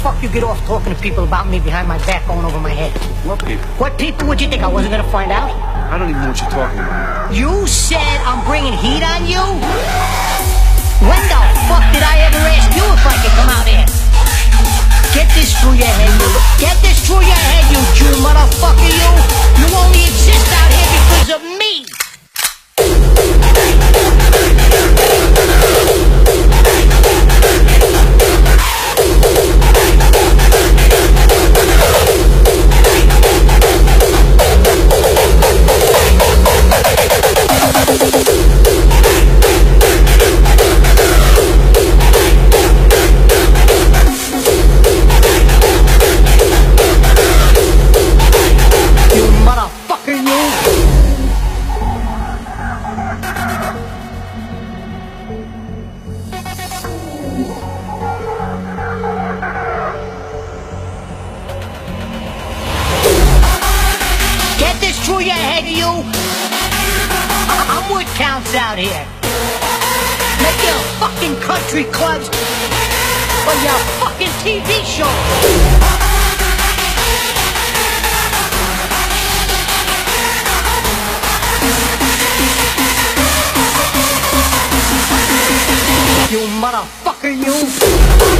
fuck you get off talking to people about me behind my back going over my head? What people? What people would you think I wasn't gonna find out? I don't even know what you're talking about. You said I'm bringing heat on you? Through your head, you. I- I'm what counts out here. Make your fucking country clubs or your fucking TV show. You motherfucker, you!